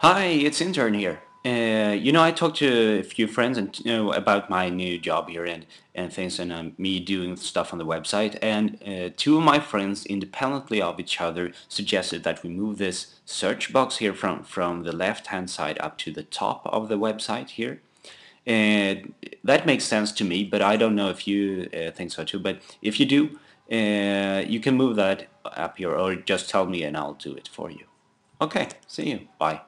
Hi, it's intern here. Uh, you know, I talked to a few friends and you know about my new job here and and things, and um, me doing stuff on the website. And uh, two of my friends, independently of each other, suggested that we move this search box here from from the left-hand side up to the top of the website here. And that makes sense to me, but I don't know if you uh, think so too. But if you do, uh, you can move that up here, or just tell me and I'll do it for you. Okay, see you. Bye.